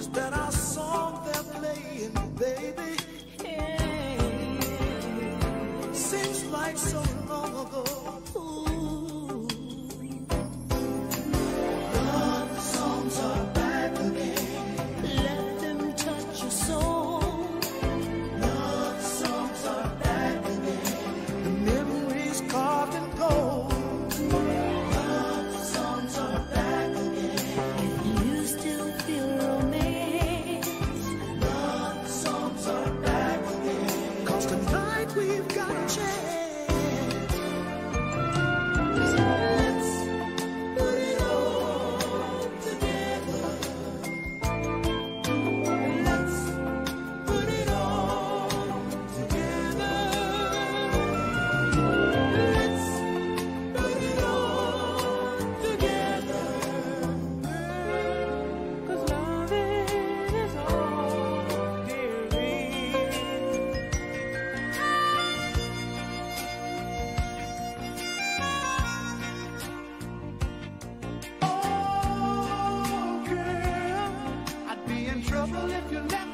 Is that our song they're playing, baby? Yeah. Seems like so if you never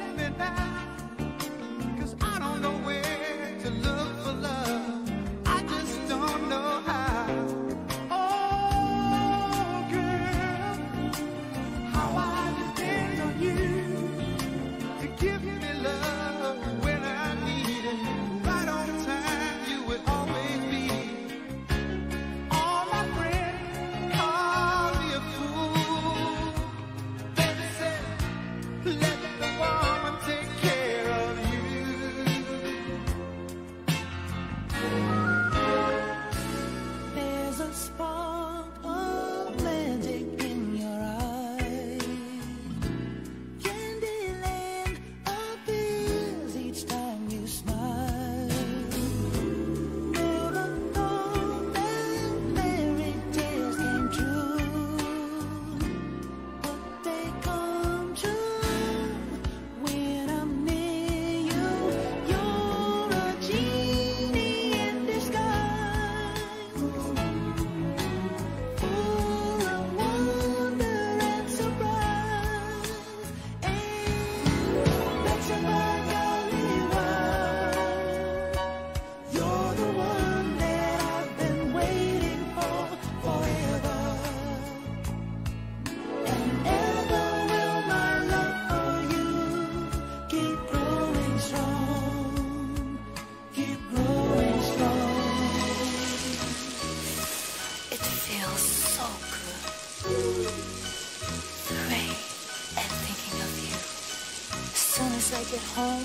I get home,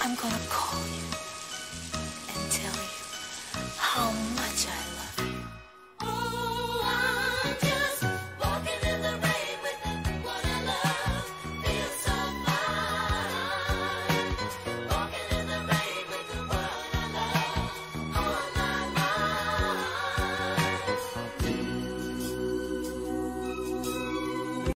I'm gonna call you and tell you how